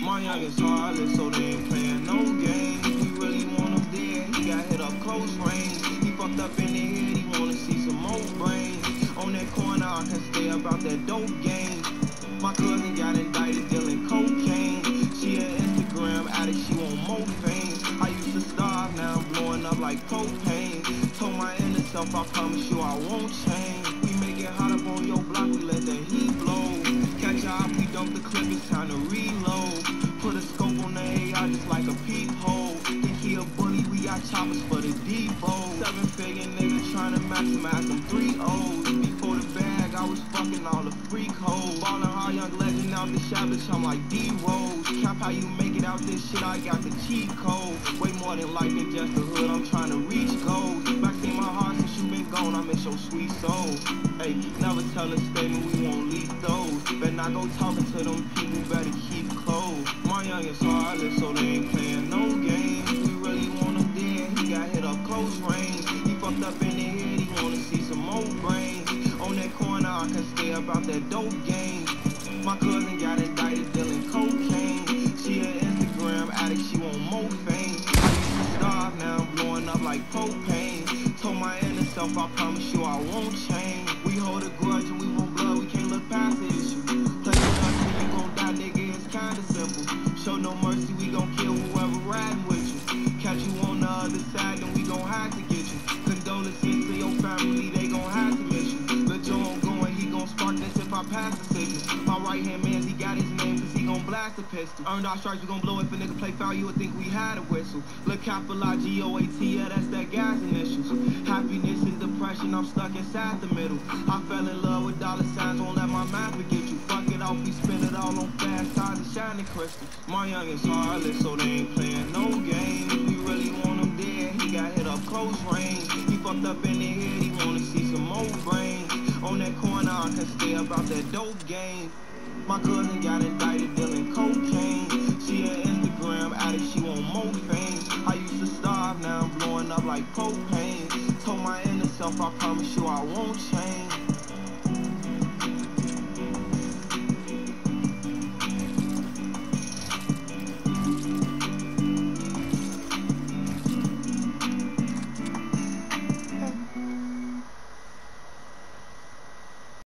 My youngest heartless, so they ain't playing no games. We really want him dead. He got hit up close range. He fucked up in the head. He wanna see some more brains. On that corner, I can stay about that dope game. My cousin got indicted dealing cocaine. She an Instagram addict. She want more fame. I used to starve, now I'm blowing up like propane. Told my inner self, I promise you I won't change. We make it hot the clip. It's time to reload. Put a scope on the AI just like a peephole. Think he a bully, we got choppers for the depot. Seven figure nigga trying to maximize them three O's. Before the bag, I was fucking all the freak hoes. Ballin' hard, young legend out the shop, bitch, I'm like D-Rose. Cap how you make it out this shit, I got the cheat code. Way more than life than just a hood, I'm trying to reach goals. Gone, I miss your sweet soul. Hey, never tell a statement, we won't leak those. Better not go talking to them people, better keep close. My youngest heartless, so they ain't playing no games. We really want him dead, he got hit up close range. He fucked up in the head, he wanna see some more brains. On that corner, I can stay about that dope game. My cousin got indicted dealing cocaine. My inner self, I promise you I won't change. We hold a grudge and we want blood, we can't look past the issue. Play with us and you gon' die, nigga, it's kinda simple. Show no mercy, we gon' kill whoever riding with you. Catch you on the other side, then we gon' have to get you. Condolences to your family, they gon' have to miss you. Let Joe on going, he gon' spark this if I pass the signal. My right hand man, he got his name, cause he gon' blast a pistol. Earned our stripes, we gon' blow if a nigga play foul, you would think we had a whistle. Look capital I G O A T, yeah, that's that gas initials. Depression, I'm stuck inside the middle. I fell in love with dollar signs, won't let my mind forget you. Fuck it off, we spend it all on fast cars and shining crystals. My youngest heartless, so they ain't playing no games. We really want him dead, he got hit up close range. He fucked up in the head, he wanna see some more brains. On that corner, I can stay about that dope game. My cousin got indicted dealing cocaine. She an Instagram addict, she want more fame. I used to starve, now I'm blowing up like propane. Told my inner self, I promise you I won't change.